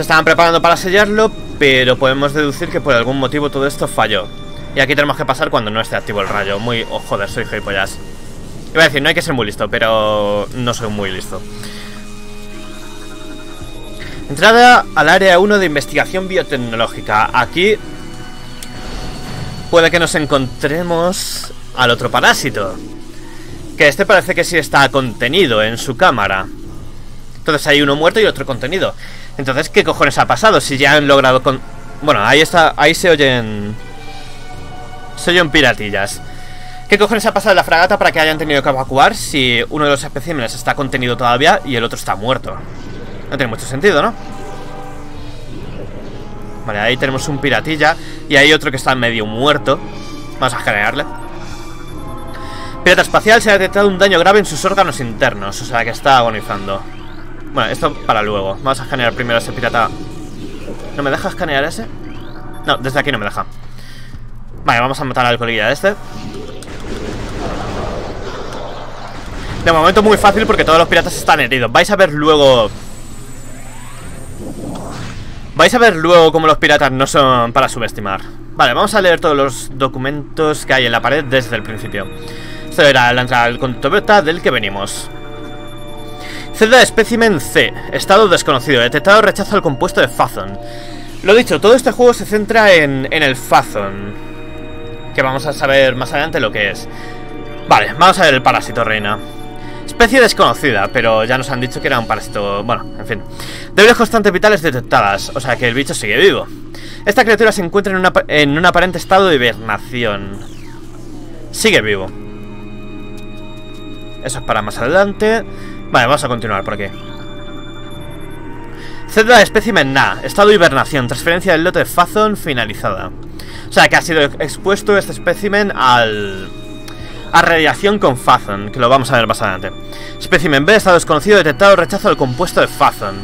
Se estaban preparando para sellarlo, pero podemos deducir que por algún motivo todo esto falló. Y aquí tenemos que pasar cuando no esté activo el rayo. Muy... Oh, joder, soy gilipollas. Iba a decir, no hay que ser muy listo, pero no soy muy listo. Entrada al área 1 de investigación biotecnológica. Aquí puede que nos encontremos al otro parásito. Que este parece que sí está contenido en su cámara. Entonces hay uno muerto y otro contenido. Entonces, ¿qué cojones ha pasado? Si ya han logrado con... Bueno, ahí está, ahí se oyen... Se oyen piratillas. ¿Qué cojones ha pasado en la fragata para que hayan tenido que evacuar si uno de los especímenes está contenido todavía y el otro está muerto? No tiene mucho sentido, ¿no? Vale, ahí tenemos un piratilla Y hay otro que está medio muerto Vamos a generarle Pirata espacial se ha detectado un daño grave en sus órganos internos O sea que está agonizando Bueno, esto para luego. Vamos a generar primero a ese pirata. ¿No me deja escanear ese? No, desde aquí no me deja. Vale, vamos a matar al de este. De momento muy fácil porque todos los piratas están heridos. Vais a ver luego Vais a ver luego cómo los piratas no son para subestimar. Vale, vamos a leer todos los documentos que hay en la pared desde el principio. Esto era la entrada al conducto beta del que venimos Celda espécimen C Estado desconocido Detectado rechazo al compuesto de Fazon Lo dicho, todo este juego se centra en, en el Fazon Que vamos a saber más adelante lo que es Vale, vamos a ver el parásito, reina Especie desconocida, pero ya nos han dicho que era un parásito... Bueno, en fin. Debilidades constantes vitales detectadas, o sea que el bicho sigue vivo. Esta criatura se encuentra en, en un aparente estado de hibernación. Sigue vivo. Eso es para más adelante. Vale, vamos a continuar por aquí. Célula espécimen Na, estado de hibernación, transferencia del lote de Fazon finalizada. O sea que ha sido expuesto este espécimen al a radiación con Fazon, que lo vamos a ver más adelante. Specimen B, estado desconocido, detectado rechazo al compuesto de Fazon.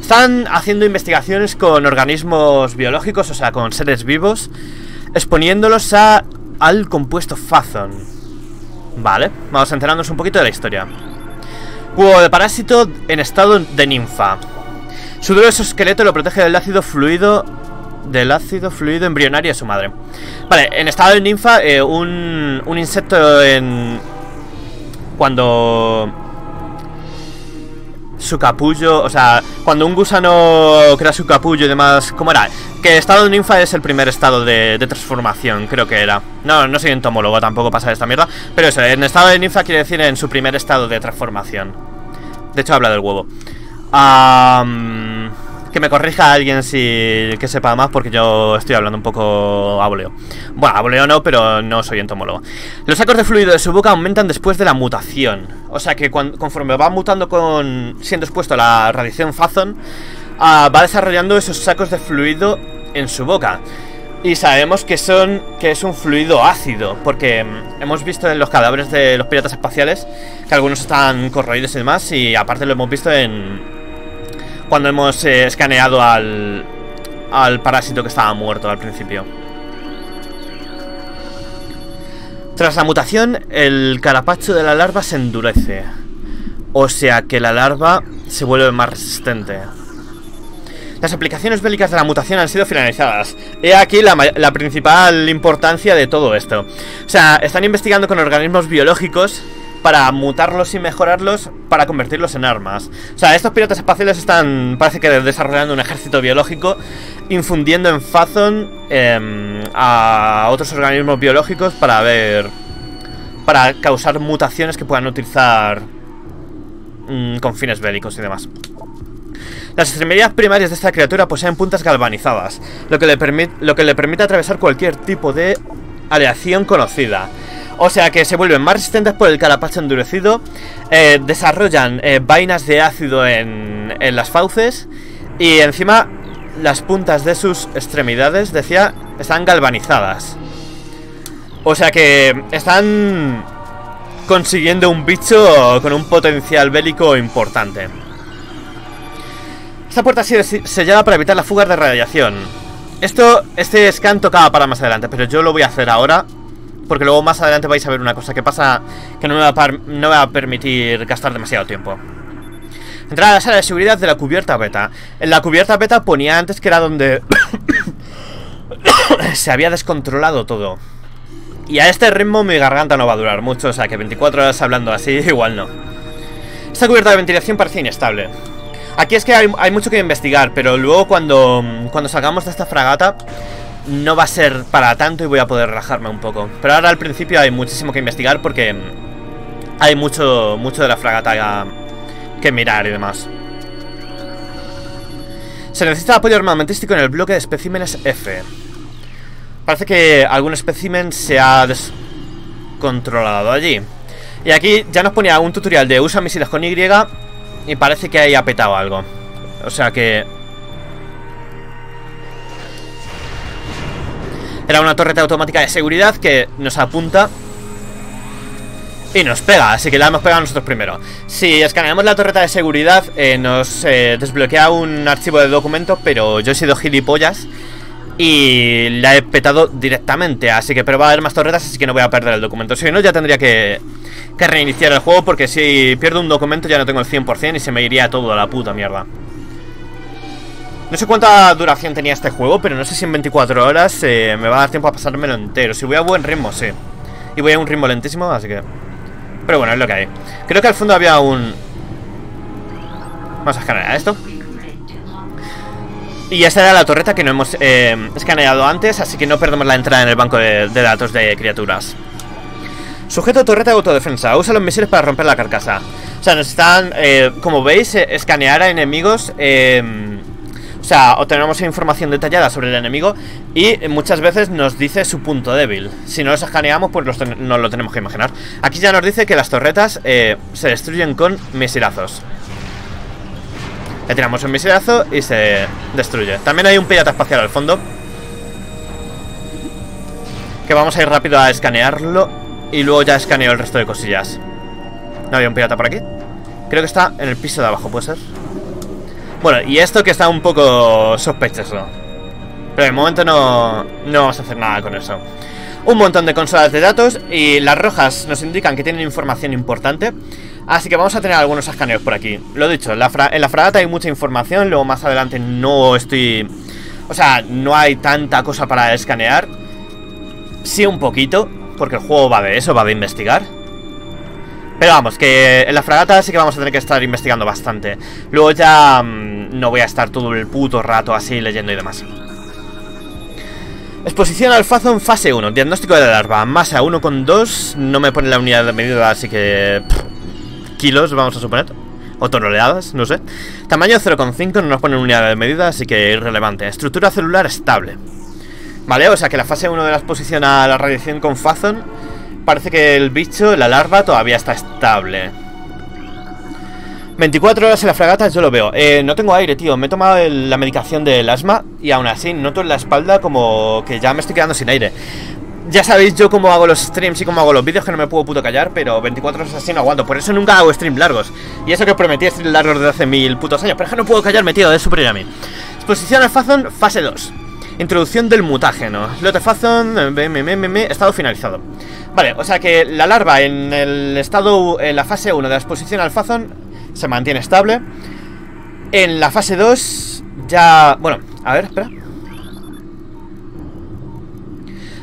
Están haciendo investigaciones con organismos biológicos, o sea, con seres vivos, exponiéndolos a, al compuesto Fazon. Vale, vamos a enterarnos un poquito de la historia. Huevo de parásito en estado de ninfa. Su duro esqueleto lo protege del ácido fluido del ácido fluido embrionario a su madre. Vale, en estado de ninfa, eh, un, un insecto en... Cuando... Su capullo, o sea, cuando un gusano crea su capullo y demás, ¿cómo era? Que estado de ninfa es el primer estado de, de transformación, creo que era. No, no soy entomólogo, tampoco pasa esta mierda. Pero eso, en estado de ninfa quiere decir en su primer estado de transformación. De hecho, habla del huevo. Ah... Que me corrija alguien si que sepa más porque yo estoy hablando un poco a voleo. Bueno, a no, pero no soy entomólogo. Los sacos de fluido de su boca aumentan después de la mutación. O sea que conforme va mutando con siendo expuesto a la radiación Fazon, uh, va desarrollando esos sacos de fluido en su boca. Y sabemos que son que es un fluido ácido, porque mm, hemos visto en los cadáveres de los piratas espaciales que algunos están corroídos y demás, y aparte lo hemos visto en cuando hemos eh, escaneado al, al parásito que estaba muerto al principio. Tras la mutación, el carapacho de la larva se endurece. O sea que la larva se vuelve más resistente. Las aplicaciones bélicas de la mutación han sido finalizadas. He aquí la, principal importancia de todo esto. O sea, están investigando con organismos biológicos para mutarlos y mejorarlos para convertirlos en armas. O sea, estos piratas espaciales están, parece que desarrollando un ejército biológico, infundiendo en Fazon eh, a otros organismos biológicos para ver, para causar mutaciones que puedan utilizar mmm, con fines bélicos y demás. Las extremidades primarias de esta criatura poseen puntas galvanizadas, lo que le, lo que le permite atravesar cualquier tipo de aleación conocida. O sea que se vuelven más resistentes por el carapacho endurecido. Eh, desarrollan eh, vainas de ácido en, en las fauces. Y encima las puntas de sus extremidades, decía, están galvanizadas. O sea que están consiguiendo un bicho con un potencial bélico importante. Esta puerta ha sido sellada para evitar la fuga de radiación. Esto, este scan tocaba para más adelante, pero yo lo voy a hacer ahora porque luego más adelante vais a ver una cosa que pasa que no me va a, permitir gastar demasiado tiempo. Entrar a la sala de seguridad de la cubierta beta. En la cubierta beta ponía antes que era donde se había descontrolado todo. Y a este ritmo mi garganta no va a durar mucho, o sea que 24 horas hablando así igual no. Esta cubierta de ventilación parece inestable. Aquí es que hay, mucho que investigar, pero luego cuando, cuando salgamos de esta fragata no va a ser para tanto y voy a poder relajarme un poco. Pero ahora al principio hay muchísimo que investigar porque hay mucho, mucho de la fragata que mirar y demás. Se necesita apoyo armamentístico en el bloque de especímenes F. Parece que algún espécimen se ha descontrolado allí. Y aquí ya nos ponía un tutorial de usa misiles con Y y parece que ahí ha petado algo. O sea que Era una torreta automática de seguridad que nos apunta y nos pega, así que la hemos pegado nosotros primero. Si escaneamos la torreta de seguridad, eh, nos eh, desbloquea un archivo de documento, pero yo he sido gilipollas y la he petado directamente. Así que, pero va a haber más torretas, así que no voy a perder el documento. Si no, ya tendría que, que reiniciar el juego, porque si pierdo un documento ya no tengo el 100% y se me iría todo a la puta mierda. No sé cuánta duración tenía este juego, pero no sé si en 24 horas eh, me va a dar tiempo a pasármelo entero. Si voy a buen ritmo, sí. Y voy a un ritmo lentísimo, así que... Pero bueno, es lo que hay. Creo que al fondo había un... Vamos a escanear esto. Y esta era la torreta que no hemos eh, escaneado antes, así que no perdemos la entrada en el banco de, datos de criaturas. Sujeto torreta de autodefensa. Usa los misiles para romper la carcasa. O sea, nos están, eh, como veis, escanear a enemigos... O sea, obtenemos información detallada sobre el enemigo y muchas veces nos dice su punto débil. Si no los escaneamos, pues nos lo tenemos que imaginar. Aquí ya nos dice que las torretas eh, se destruyen con misilazos. Le tiramos un misilazo y se destruye. También hay un pirata espacial al fondo. Que vamos a ir rápido a escanearlo y luego ya escaneo el resto de cosillas. ¿No había un pirata por aquí? Creo que está en el piso de abajo, ¿puede ser? Bueno, y esto que está un poco sospechoso. Pero de momento no, no vamos a hacer nada con eso. Un montón de consolas de datos y las rojas nos indican que tienen información importante. Así que vamos a tener algunos escaneos por aquí. Lo dicho, en la, fragata hay mucha información, luego más adelante no estoy... O sea, no hay tanta cosa para escanear. Sí un poquito, porque el juego va de eso, va de investigar. Pero vamos, que en la fragata sí que vamos a tener que estar investigando bastante. Luego ya mm, no voy a estar todo el puto rato así leyendo y demás. Exposición al Fazon fase 1, diagnóstico de la larva, masa 1,2, no me pone la unidad de medida, así que... kilos, vamos a suponer. O toneladas, no sé. Tamaño 0,5, no nos pone unidad de medida, así que irrelevante. Estructura celular estable. Vale, o sea que la fase 1 de la exposición a la radiación con Fazon parece que el bicho, la larva, todavía está estable. 24 horas en la fragata, yo lo veo. Eh, no tengo aire, tío. Me he tomado la medicación del asma y aún así noto en la espalda como que ya me estoy quedando sin aire. Ya sabéis yo cómo hago los streams y cómo hago los vídeos que no me puedo puto callar, pero 24 horas así no aguanto. Por eso nunca hago streams largos. Y eso que prometí streams largos desde hace mil putos años. Pero es que no puedo callarme, tío. Es superior a mí. Exposición al Fazon, fase 2. Introducción del mutágeno. Lotefazon, estado finalizado. Vale, o sea que la larva en el estado, en la fase 1 de la exposición al Fazon se mantiene estable. En la fase 2 ya... Bueno, a ver, espera.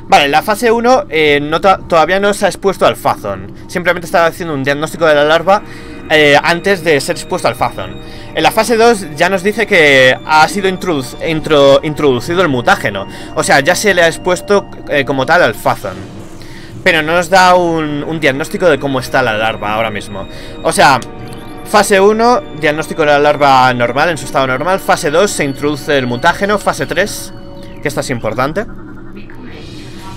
Vale, en la fase 1 eh, todavía no se ha expuesto al Fazon. Simplemente estaba haciendo un diagnóstico de la larva eh, antes de ser expuesto al Fazon. En la fase 2 ya nos dice que ha sido introducido el mutágeno. O sea, ya se le ha expuesto eh, como tal al Fazon. Pero no nos da un, diagnóstico de cómo está la larva ahora mismo. O sea, Fase 1, diagnóstico de la larva normal, en su estado normal. Fase 2, se introduce el mutágeno. Fase 3, que esta es importante.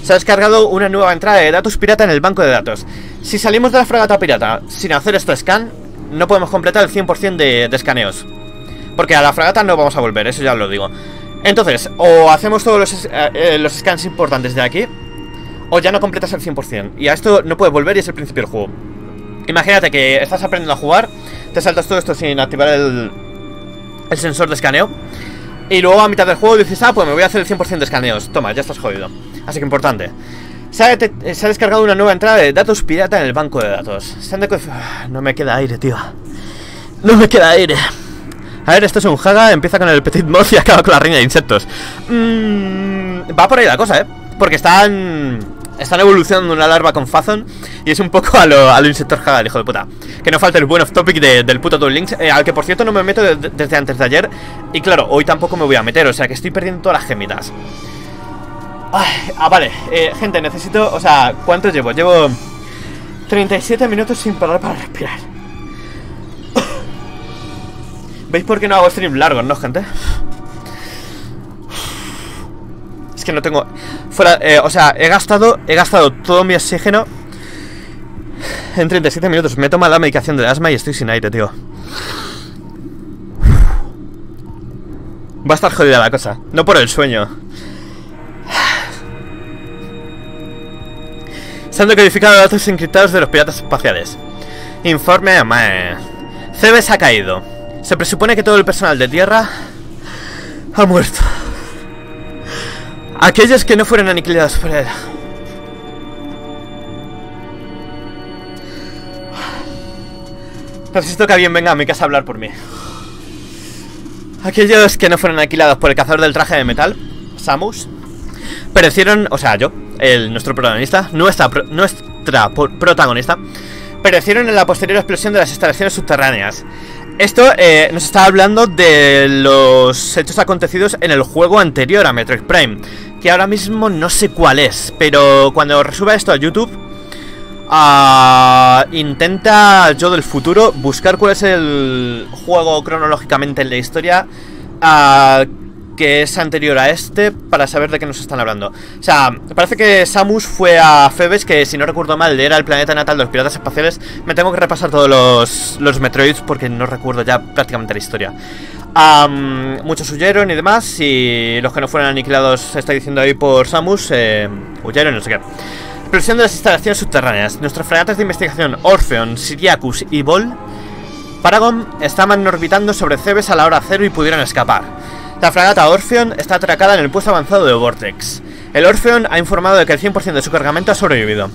Se ha descargado una nueva entrada de datos pirata en el banco de datos. Si salimos de la fragata pirata sin hacer este scan, no podemos completar el 100% de, escaneos. Porque a la fragata no vamos a volver, eso ya lo digo. Entonces, o hacemos todos los, eh, eh, los scans importantes de aquí, o ya no completas el 100%. Y a esto no puedes volver y es el principio del juego. Imagínate que estás aprendiendo a jugar, te saltas todo esto sin activar el, el sensor de escaneo. Y luego a mitad del juego dices, ah, pues me voy a hacer el 100% de escaneos. Toma, ya estás jodido. Así que importante. Se ha, descargado una nueva entrada de datos pirata en el banco de datos. Ah, no me queda aire, tío. No me queda aire. A ver, esto es un Haga, empieza con el Petit Moth y acaba con la reina de insectos. Mm, va por ahí la cosa, ¿eh? Porque están... Están evolucionando una larva con Fazon Y es un poco a lo, a lo Insector Haga, hijo de puta Que no falta el buen off topic del puto Links eh, Al que por cierto no me meto desde antes de ayer Y claro, hoy tampoco me voy a meter O sea que estoy perdiendo todas las gemitas Ah, vale, eh, gente, necesito... O sea, ¿cuánto llevo? Llevo 37 minutos sin parar para respirar ¿Veis por qué no hago stream largos, no, gente? Es que no tengo... Fuera, eh, o sea, he gastado He gastado todo mi oxígeno En 37 minutos Me he tomado la medicación del asma y estoy sin aire, tío Va a estar jodida la cosa No por el sueño Se han decodificado datos encriptados de los piratas espaciales Informe a Mae Cebes ha caído Se presupone que todo el personal de Tierra Ha muerto Aquellos que no fueron aniquilados por él. Necesito que alguien venga a mi casa a hablar por mí. Aquellos que no fueron aniquilados por el cazador del traje de metal, Samus, perecieron, o sea, yo, el, nuestro protagonista, nuestra, nuestra protagonista, perecieron en la posterior explosión de las instalaciones subterráneas. Esto eh, nos está hablando de los hechos acontecidos en el juego anterior a Metroid Prime que ahora mismo no sé cuál es, pero cuando resuba esto a YouTube, uh, intenta yo del futuro buscar cuál es el juego cronológicamente en la historia uh, que es anterior a este para saber de qué nos están hablando. O sea, parece que Samus fue a Febes, que si no recuerdo mal era el planeta natal de los piratas espaciales. Me tengo que repasar todos los, los Metroids porque no recuerdo ya prácticamente la historia muchos huyeron y demás. Y los que no fueron aniquilados, se está diciendo ahí por Samus, eh, huyeron, no sé qué. Explosión de las instalaciones subterráneas. Nuestros fragatas de investigación Orpheon, Siriacus y Vol Paragon estaban orbitando sobre Cebes a la hora cero y pudieron escapar. La fragata Orpheon está atracada en el puesto avanzado de Vortex. El Orpheon ha informado de que el 100% de su cargamento ha sobrevivido.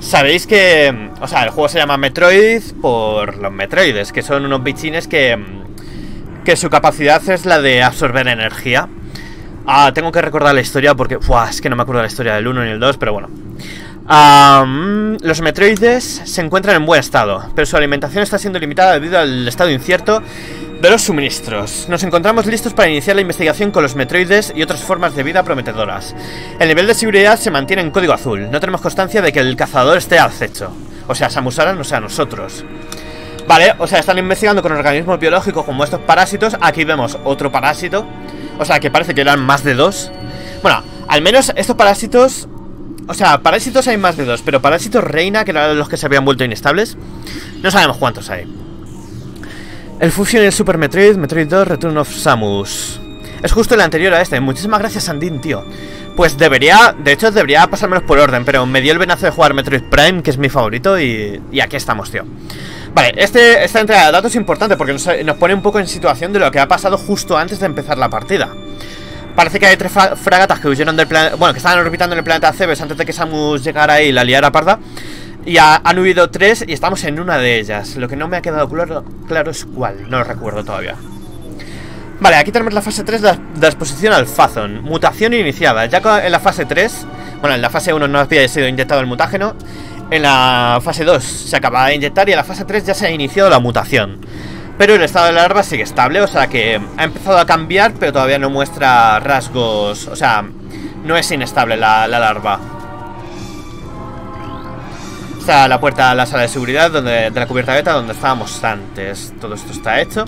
Sabéis que, o sea, el juego se llama Metroid por los Metroides, que son unos bichines que que su capacidad es la de absorber energía. Ah, tengo que recordar la historia porque... es que no me acuerdo la historia del 1 ni el 2, pero bueno. los Metroides se encuentran en buen estado, pero su alimentación está siendo limitada debido al estado incierto de los suministros. Nos encontramos listos para iniciar la investigación con los Metroides y otras formas de vida prometedoras. El nivel de seguridad se mantiene en código azul. No tenemos constancia de que el cazador esté al acecho. O sea, Samus Aran, o sea, nosotros. Vale, o sea, están investigando con organismos biológicos como estos parásitos Aquí vemos otro parásito O sea, que parece que eran más de dos Bueno, al menos estos parásitos O sea, parásitos hay más de dos Pero parásitos reina, que eran los que se habían vuelto inestables No sabemos cuántos hay El Fusion y el Super Metroid Metroid 2, Return of Samus Es justo el anterior a este Muchísimas gracias, Sandin, tío pues debería, de hecho debería pasármelos por orden Pero me dio el venazo de jugar Metroid Prime Que es mi favorito y, y aquí estamos, tío Vale, este, esta entrada de datos es importante porque nos, pone un poco en situación de lo que ha pasado justo antes de empezar la partida. Parece que hay tres fragatas que huyeron del planeta. Bueno, que estaban orbitando en el planeta Cebes antes de que Samus llegara ahí y la liara parda. Y han huido tres y estamos en una de ellas. Lo que no me ha quedado claro, es cuál, no lo recuerdo todavía. Vale, aquí tenemos la fase 3 de exposición al Fazon. Mutación iniciada. Ya en la fase 3, bueno, en la fase 1 no había sido inyectado el mutágeno. En la fase 2 se acaba de inyectar y en la fase 3 ya se ha iniciado la mutación. Pero el estado de la larva sigue estable, o sea que ha empezado a cambiar, pero todavía no muestra rasgos. O sea, no es inestable la, la larva. Está la puerta a la sala de seguridad donde, de la cubierta beta donde estábamos antes. Todo esto está hecho.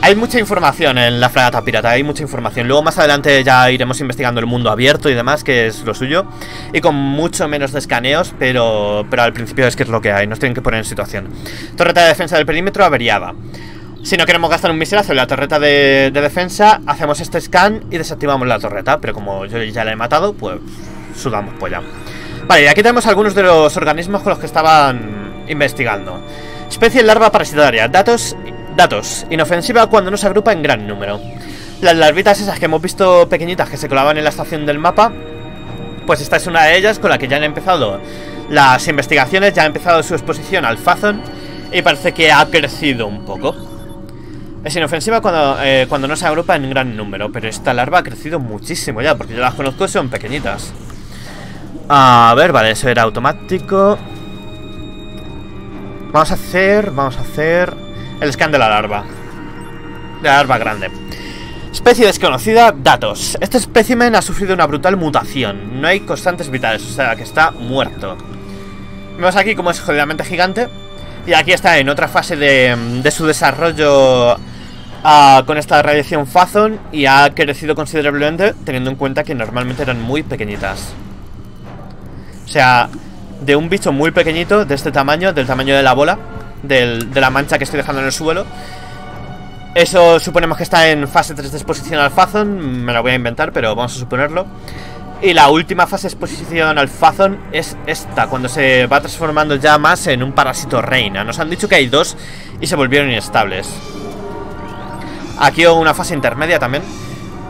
Hay mucha información en la fragata pirata, hay mucha información. Luego más adelante ya iremos investigando el mundo abierto y demás, que es lo suyo. Y con mucho menos de escaneos, pero, pero al principio es que es lo que hay, nos tienen que poner en situación. Torreta de defensa del perímetro averiada. Si no queremos gastar un miserazo en la torreta de, defensa, hacemos este scan y desactivamos la torreta. Pero como yo ya la he matado, pues sudamos ya. Vale, y aquí tenemos algunos de los organismos con los que estaban investigando. Especie larva parasitaria. Datos Datos. Inofensiva cuando no se agrupa en gran número. Las larvitas esas que hemos visto pequeñitas que se colaban en la estación del mapa, pues esta es una de ellas con la que ya han empezado las investigaciones, ya ha empezado su exposición al Fazon Y parece que ha crecido un poco. Es inofensiva cuando, eh, cuando no se agrupa en gran número, pero esta larva ha crecido muchísimo ya, porque yo las conozco son pequeñitas. A ver, vale, eso era automático. Vamos a hacer, vamos a hacer el scan de la larva. La larva grande. Especie desconocida, datos. Este espécimen ha sufrido una brutal mutación. No hay constantes vitales, o sea que está muerto. Vemos aquí como es jodidamente gigante. Y aquí está en otra fase de, su desarrollo uh, con esta radiación Fazon y ha crecido considerablemente teniendo en cuenta que normalmente eran muy pequeñitas. O sea, de un bicho muy pequeñito, de este tamaño, del tamaño de la bola, del, de la mancha que estoy dejando en el suelo. Eso suponemos que está en fase 3 de exposición al Fazon, me la voy a inventar, pero vamos a suponerlo. Y la última fase de exposición al Fazon es esta, cuando se va transformando ya más en un parásito reina. Nos han dicho que hay dos y se volvieron inestables. Aquí una fase intermedia también.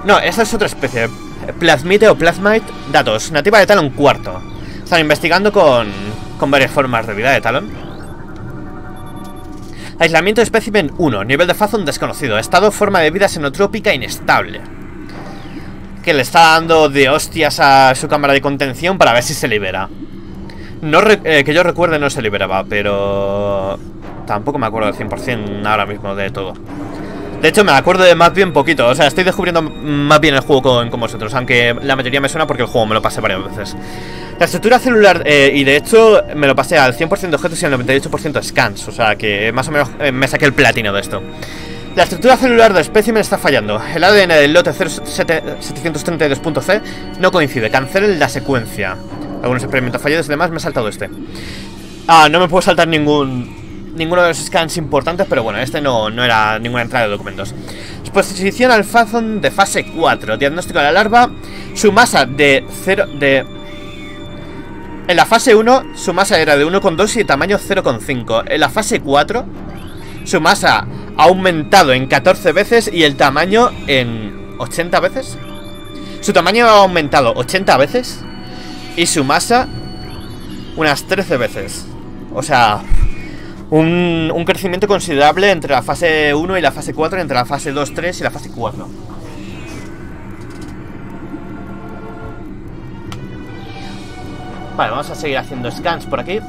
No, esta es otra especie. Plasmite o Plasmite, datos. Nativa de Talon cuarto. Están investigando con, con varias formas de vida de Talon. Aislamiento de espécimen 1. Nivel de Fazon desconocido. Estado forma de vida xenotrópica inestable. Que le está dando de hostias a su cámara de contención para ver si se libera. No eh, que yo recuerde no se liberaba, pero... Tampoco me acuerdo al 100% ahora mismo de todo. De hecho, me acuerdo de más bien poquito. O sea, estoy descubriendo más bien el juego con, con, vosotros. Aunque la mayoría me suena porque el juego me lo pasé varias veces. La estructura celular, eh, y de hecho me lo pasé al 100% de objetos y al 98% de scans. O sea, que más o menos eh, me saqué el platino de esto. La estructura celular del espécimen está fallando. El ADN del lote 0732.c no coincide. Cancelen la secuencia. Algunos experimentos fallados y demás me he saltado este. Ah, no me puedo saltar ningún ninguno de los scans importantes, pero bueno, este no, no era ninguna entrada de documentos. Exposición al Fazon de fase 4. Diagnóstico de la larva. Su masa de 0... de... En la fase 1 su masa era de 1,2 y tamaño 0,5. En la fase 4 su masa ha aumentado en 14 veces y el tamaño en 80 veces. Su tamaño ha aumentado 80 veces y su masa unas 13 veces. O sea, un, crecimiento considerable entre la fase 1 y la fase 4, entre la fase 2, 3 y la fase 4. Vale, vamos a seguir haciendo scans por aquí.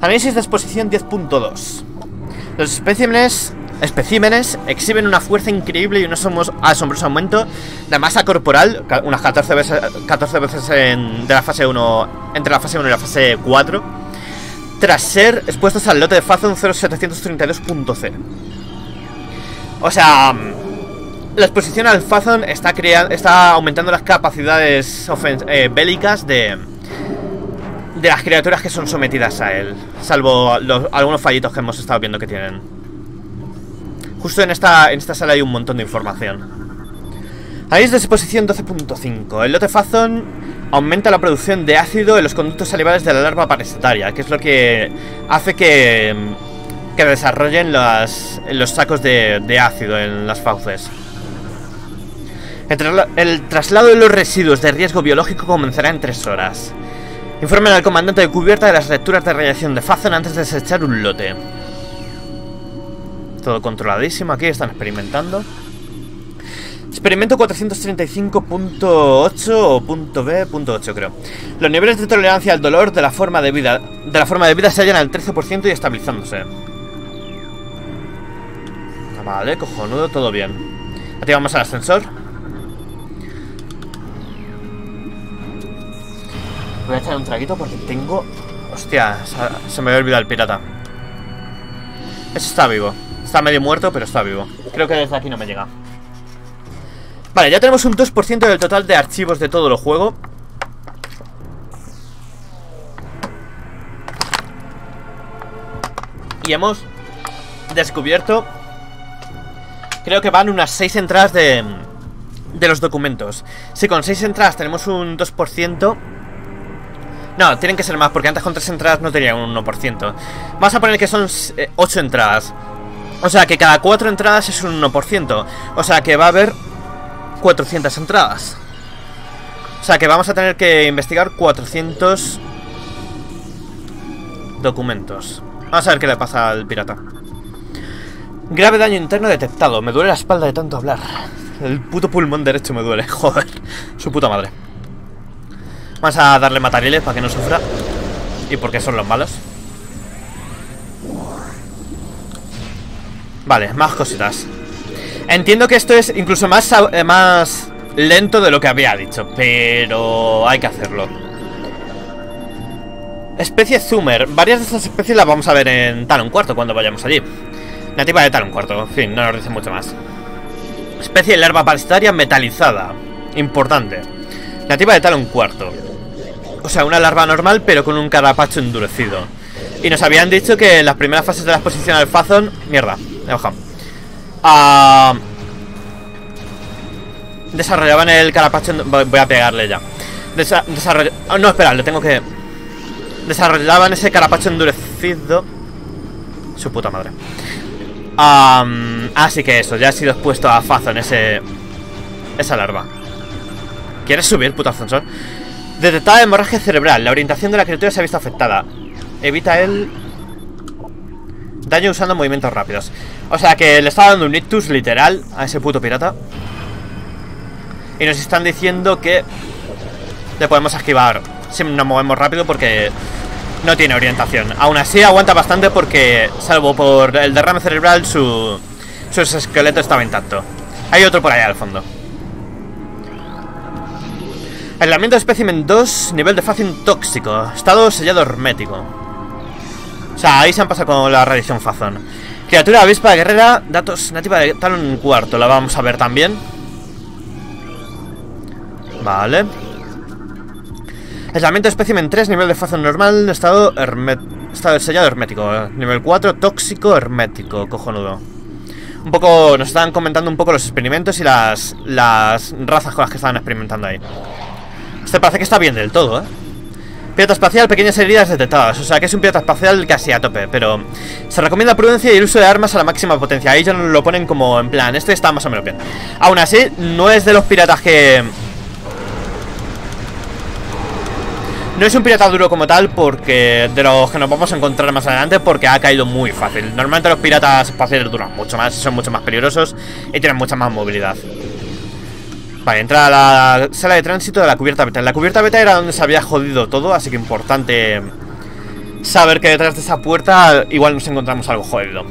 Análisis de exposición 10.2. Los especímenes, especímenes exhiben una fuerza increíble y un asombroso aumento de masa corporal, unas 14 veces, 14 veces en, de la fase 1 entre la fase 1 y la fase 4 tras ser expuestos al lote de Fazon 0732.0. O sea, la exposición al Fazon está, está aumentando las capacidades eh, bélicas de, de las criaturas que son sometidas a él, salvo algunos fallitos que hemos estado viendo que tienen. Justo en esta, en esta sala hay un montón de información. Es de exposición 12.5. El lote Fazon aumenta la producción de ácido en los conductos salivales de la larva parasitaria, que es lo que hace que, que desarrollen los, los sacos de, de ácido en las fauces. El, traslado de los residuos de riesgo biológico comenzará en tres horas. Informen al comandante de cubierta de las lecturas de radiación de Fazon antes de desechar un lote. Todo controladísimo aquí, están experimentando. Experimento 435.8 o punto B, punto 8 creo. Los niveles de tolerancia al dolor de la forma de vida de la forma de vida se hallan al 13% y estabilizándose. Vale, cojonudo, todo bien. Activamos el ascensor. Voy a echar un traguito porque tengo... Hostia, se me había olvidado el pirata. Ese está vivo. Está medio muerto, pero está vivo. Creo que desde aquí no me llega. Vale, ya tenemos un 2% del total de archivos de todo el juego Y hemos descubierto Creo que van unas 6 entradas de, de los documentos Si con 6 entradas tenemos un 2% No, tienen que ser más Porque antes con 3 entradas no tenía un 1% Vamos a poner que son 8 eh, entradas O sea que cada 4 entradas es un 1% O sea que va a haber 400 entradas. O sea que vamos a tener que investigar 400... Documentos. Vamos a ver qué le pasa al pirata. Grave daño interno detectado. Me duele la espalda de tanto hablar. El puto pulmón derecho me duele. Joder. Su puta madre. Vamos a darle matariles para que no sufra. Y porque son los malos. Vale, más cositas. Entiendo que esto es incluso más, eh, más lento de lo que había dicho, pero hay que hacerlo. Especie Zoomer. Varias de estas especies las vamos a ver en Talon Cuarto cuando vayamos allí. Nativa de Talon Cuarto, en fin, no nos dice mucho más. Especie de larva parasitaria metalizada. Importante. Nativa de Talon Cuarto. O sea, una larva normal, pero con un carapacho endurecido. Y nos habían dicho que en las primeras fases de la exposición al Fazon... Mierda, he bajado. Ah, desarrollaban el carapacho... Voy a pegarle ya. Oh, no, espera, le tengo que... Desarrollaban ese carapacho endurecido. Su puta madre. así que eso, ya ha sido expuesto a Fazon ese... Esa larva. ¿Quieres subir, puto ascensor? Detectada hemorragia cerebral. La orientación de la criatura se ha visto afectada. Evita el... Daño usando movimientos rápidos. O sea que le está dando un ictus literal a ese puto pirata. Y nos están diciendo que le podemos esquivar si nos movemos rápido porque no tiene orientación. Aún así aguanta bastante porque, salvo por el derrame cerebral, su, su esqueleto estaba intacto. Hay otro por allá al fondo. Aislamiento de espécimen 2, nivel de Fazon tóxico. Estado sellado hermético. O sea, ahí se han pasado con la radiación Fazon. Criatura avispa guerrera, datos nativa de Talon cuarto. La vamos a ver también. Vale. Aislamiento de espécimen 3, nivel de Fazon normal, estado, estado sellado hermético. Nivel 4, tóxico hermético, cojonudo. Un poco, nos estaban comentando un poco los experimentos y las, las razas con las que estaban experimentando ahí. Este parece que está bien del todo, ¿eh? Pirata espacial, pequeñas heridas detectadas. O sea que es un pirata espacial casi a tope. Pero se recomienda prudencia y el uso de armas a la máxima potencia. Ahí ya lo ponen como en plan. Este está más o menos bien. Aún así, no es de los piratas que. No es un pirata duro como tal porque de los que nos vamos a encontrar más adelante porque ha caído muy fácil. Normalmente los piratas espaciales duran mucho más, son mucho más peligrosos y tienen mucha más movilidad. Vale, entra a la sala de tránsito de la cubierta beta. La cubierta beta era donde se había jodido todo, así que importante saber que detrás de esa puerta igual nos encontramos algo jodido.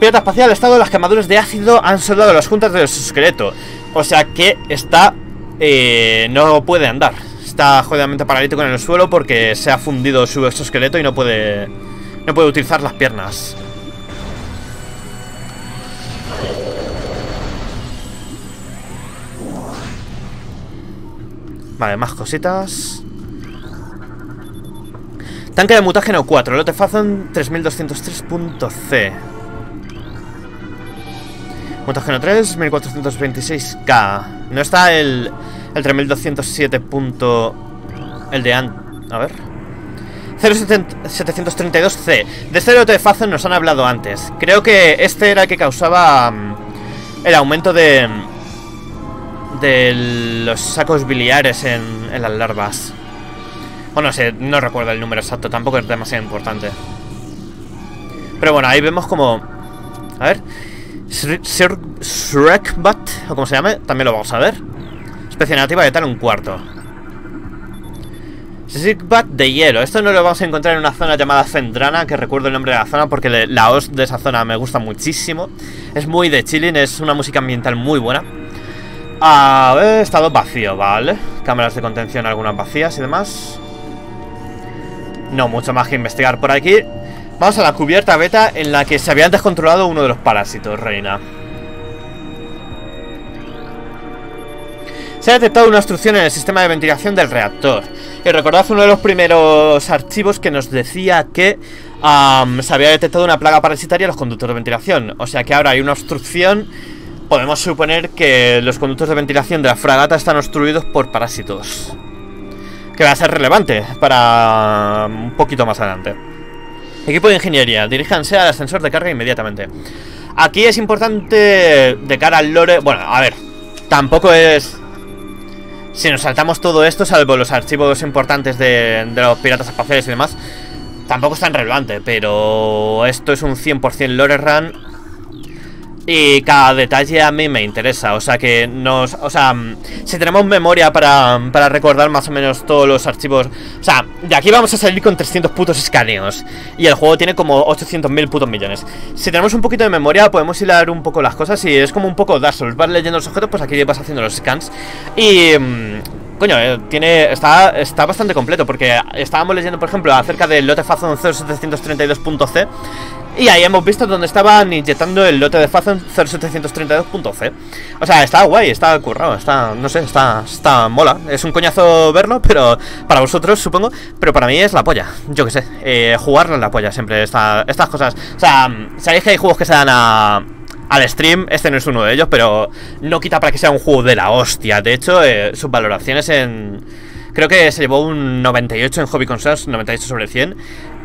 Pirata espacial, estado las quemaduras de ácido han soldado las juntas de su esqueleto. O sea que está... Eh, no puede andar. Está jodidamente paralítico en el suelo porque se ha fundido su exoesqueleto y no puede... No puede utilizar las piernas. Vale, más cositas. Tanque de mutágeno 4, lote Fazon 3203.c. Mutágeno 3, 1426k. No está el, el 3207. el de an A ver. 0732C. De este lote de Fazon nos han hablado antes. Creo que este era el que causaba mm, el aumento de de los sacos biliares en, en las larvas. Bueno, no sé, no recuerdo el número exacto, tampoco es demasiado importante. Pero bueno, ahí vemos como... A ver... Shrekbat, o como se llame, también lo vamos a ver. Especie nativa de tal un cuarto. Shrekbat de hielo. Esto no lo vamos a encontrar en una zona llamada Fendrana, que recuerdo el nombre de la zona porque la host de esa zona me gusta muchísimo. Es muy de chilling, es una música ambiental muy buena. A estado vacío, vale. Cámaras de contención, algunas vacías y demás. No mucho más que investigar por aquí. Vamos a la cubierta beta en la que se había descontrolado uno de los parásitos, reina. Se ha detectado una obstrucción en el sistema de ventilación del reactor. Y recordad uno de los primeros archivos que nos decía que Se había detectado una plaga parasitaria en los conductos de ventilación. O sea que ahora hay una obstrucción podemos suponer que los conductos de ventilación de la fragata están obstruidos por parásitos. Que va a ser relevante para un poquito más adelante. Equipo de ingeniería, diríjanse al ascensor de carga inmediatamente. Aquí es importante de cara al lore... Bueno, a ver, tampoco es... Si nos saltamos todo esto, salvo los archivos importantes de, de los piratas espaciales y demás, Tampoco es tan relevante, pero esto es un 100% lore run y cada detalle a mí me interesa, o sea que nos... O sea, si tenemos memoria para, para recordar más o menos todos los archivos... O sea, de aquí vamos a salir con 300 putos escaneos. Y el juego tiene como 800.000 putos millones. Si tenemos un poquito de memoria, podemos hilar un poco las cosas y es como un poco Dark Souls. Vas leyendo los objetos, pues aquí vas haciendo los scans. Y... Mm, coño, eh, tiene, está, está bastante completo porque estábamos leyendo, por ejemplo, acerca del lote Fazon 0732.c y ahí hemos visto donde estaban inyectando el lote de Fazon 0732.c. O sea, está guay, está currado, está, no sé, está, está mola. Es un coñazo verlo, pero para vosotros supongo, pero para mí es la polla. Yo qué sé, eh, jugarlo en la polla siempre, esta, estas cosas. O sea, sabéis que hay juegos que se dan a, al stream, este no es uno de ellos, pero no quita para que sea un juego de la hostia. De hecho, eh, sus valoraciones en Creo que se llevó un 98 en Hobby Consoles, 98 sobre 100.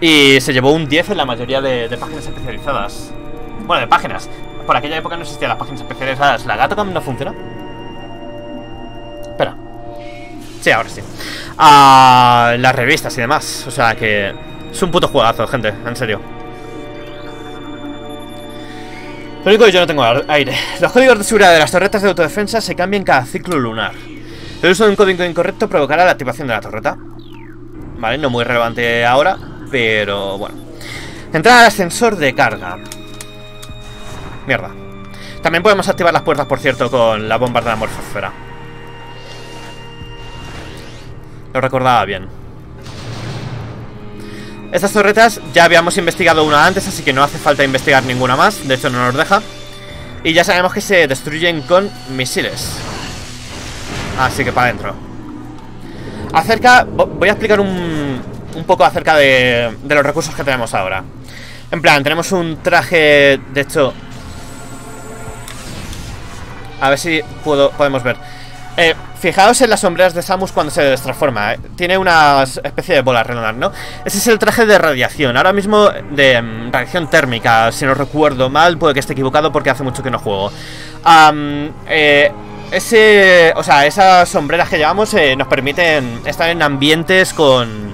Y se llevó un 10 en la mayoría de, páginas especializadas. Bueno, de páginas. Por aquella época no existían las páginas especializadas. ¿La Gatocam no funciona? Espera. Sí, ahora sí. Ah, las revistas y demás. O sea que... Es un puto juegazo, gente. En serio. Lo único que yo no tengo aire. Los códigos de seguridad de las torretas de autodefensa se cambian cada ciclo lunar. El uso de un código incorrecto provocará la activación de la torreta. Vale, no muy relevante ahora, pero bueno. Entrar al ascensor de carga. Mierda. También podemos activar las puertas, por cierto, con la bomba de la morfosfera. Lo recordaba bien. Estas torretas ya habíamos investigado una antes, así que no hace falta investigar ninguna más. De hecho, no nos deja. Y ya sabemos que se destruyen con misiles. Así que para adentro Acerca... Voy a explicar un, un poco acerca de, los recursos que tenemos ahora En plan, tenemos un traje... De hecho... A ver si puedo, podemos ver eh, Fijaos en las sombreras de Samus cuando se transforma ¿eh? Tiene una especie de bola redonda, ¿no? Ese es el traje de radiación Ahora mismo de mm, radiación térmica Si no recuerdo mal, puede que esté equivocado Porque hace mucho que no juego eh, ese, o sea, esas sombreras que llevamos eh, nos permiten estar en ambientes con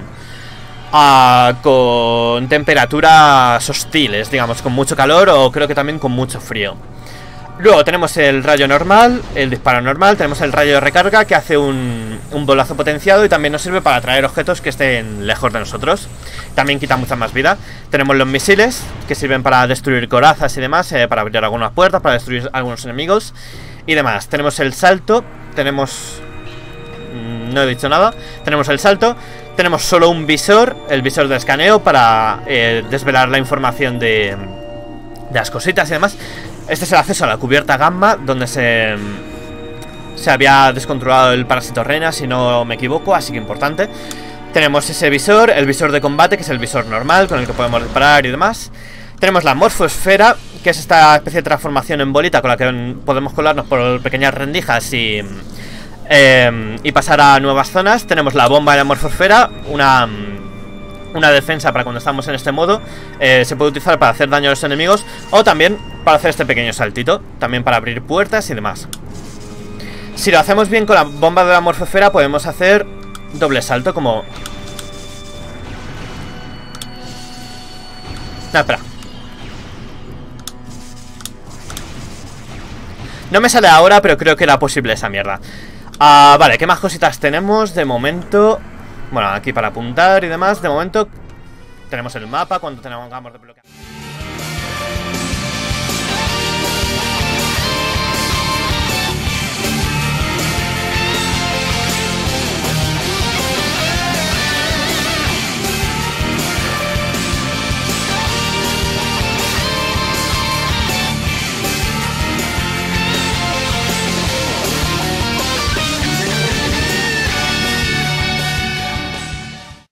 ah, con temperaturas hostiles, digamos, con mucho calor o creo que también con mucho frío. Luego tenemos el rayo normal, el disparo normal, tenemos el rayo de recarga que hace un, un bolazo potenciado y también nos sirve para atraer objetos que estén lejos de nosotros. También quita mucha más vida. Tenemos los misiles que sirven para destruir corazas y demás, eh, para abrir algunas puertas, para destruir algunos enemigos y demás. Tenemos el salto, tenemos... Mm, no he dicho nada. Tenemos el salto, tenemos solo un visor, el visor de escaneo para eh, desvelar la información de, de las cositas y demás. Este es el acceso a la cubierta gamma, donde se, se había descontrolado el parásito reina, si no me equivoco, así que importante. Tenemos ese visor, el visor de combate, que es el visor normal, con el que podemos disparar y demás. Tenemos la morfosfera, que es esta especie de transformación en bolita con la que podemos colarnos por pequeñas rendijas y, em, y pasar a nuevas zonas. Tenemos la bomba de la morfosfera, una, una defensa para cuando estamos en este modo. Eh, se puede utilizar para hacer daño a los enemigos o también para hacer este pequeño saltito, también para abrir puertas y demás. Si lo hacemos bien con la bomba de la morfosfera podemos hacer doble salto como... No, espera No me sale ahora, pero creo que era posible esa mierda Ah, vale, ¿qué más cositas tenemos? De momento... Bueno, aquí para apuntar y demás De momento tenemos el mapa cuando tengamos de bloquear